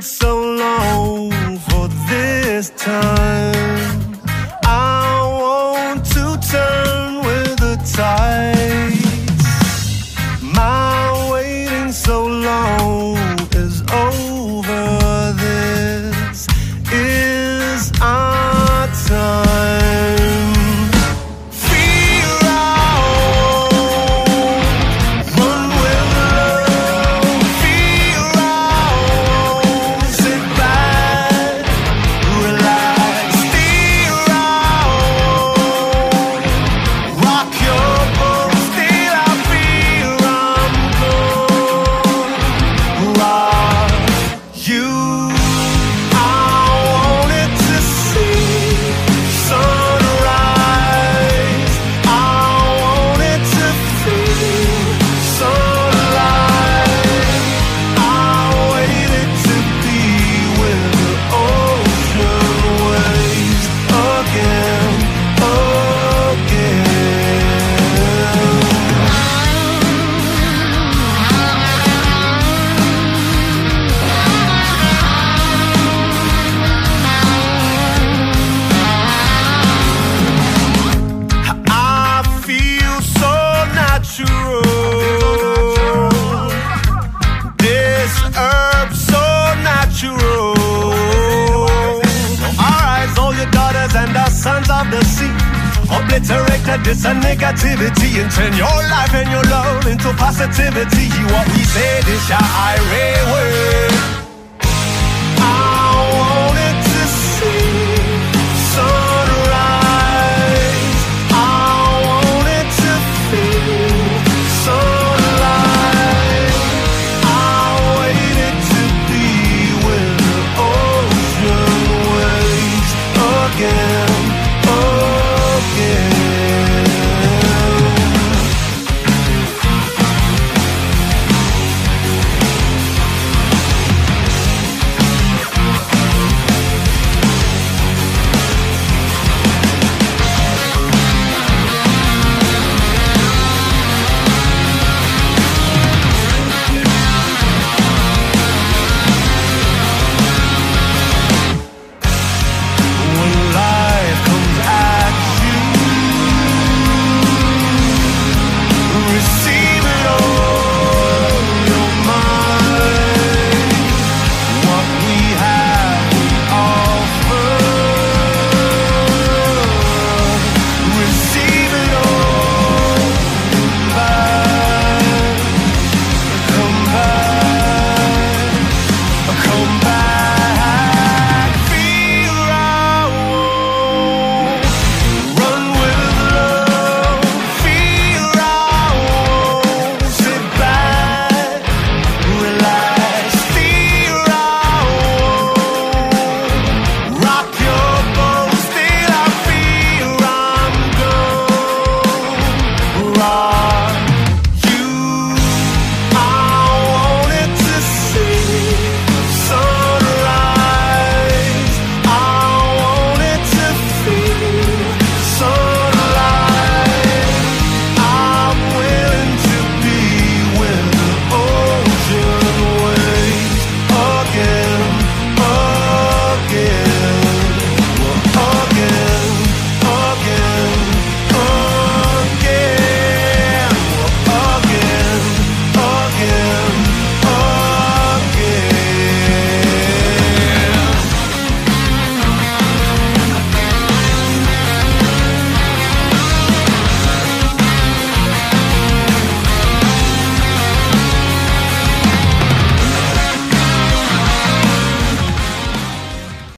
so long for this time. resurrect a dis and negativity and turn your life and your love into positivity. What we say is your irate word.